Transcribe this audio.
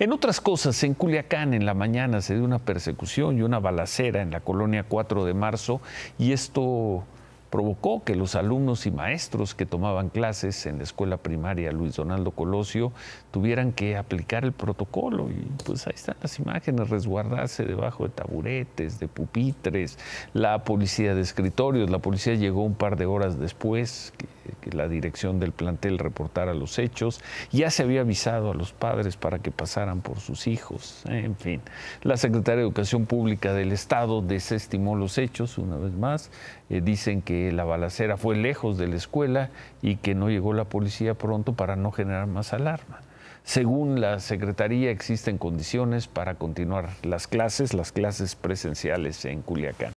En otras cosas, en Culiacán en la mañana se dio una persecución y una balacera en la colonia 4 de marzo y esto provocó que los alumnos y maestros que tomaban clases en la escuela primaria Luis Donaldo Colosio tuvieran que aplicar el protocolo. Y pues ahí están las imágenes, resguardarse debajo de taburetes, de pupitres, la policía de escritorios, la policía llegó un par de horas después la dirección del plantel reportara los hechos, ya se había avisado a los padres para que pasaran por sus hijos, en fin. La Secretaría de Educación Pública del Estado desestimó los hechos una vez más, eh, dicen que la balacera fue lejos de la escuela y que no llegó la policía pronto para no generar más alarma. Según la Secretaría, existen condiciones para continuar las clases, las clases presenciales en Culiacán.